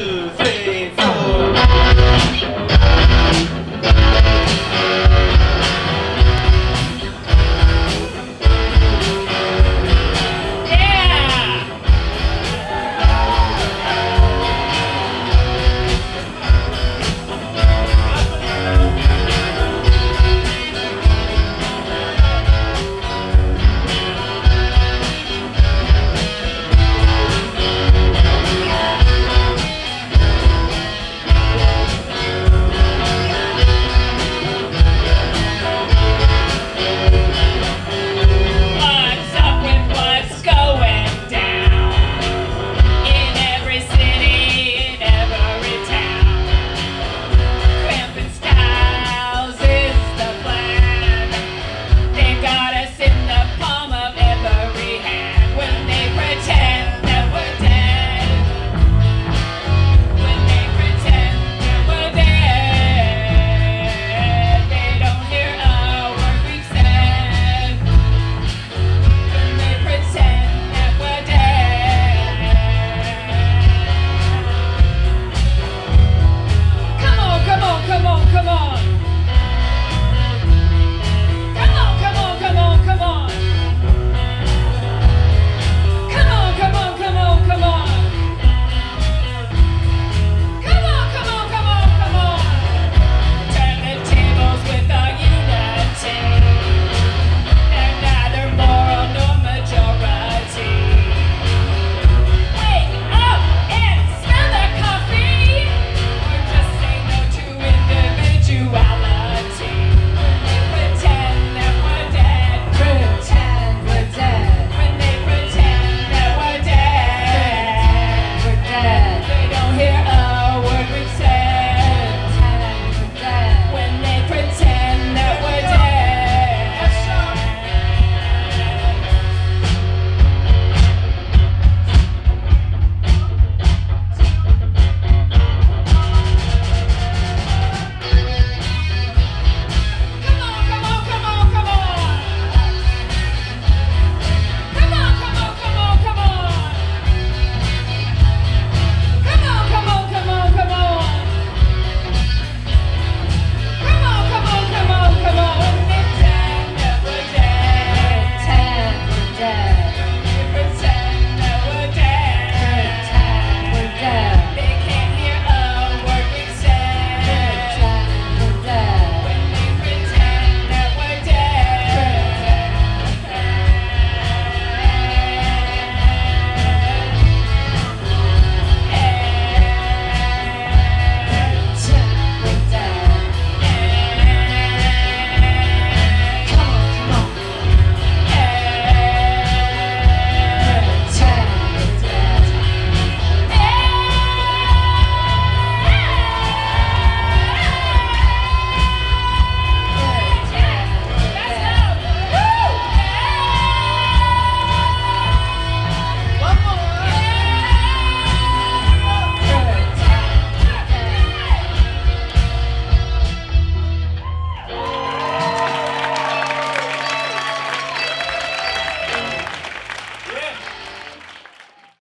two,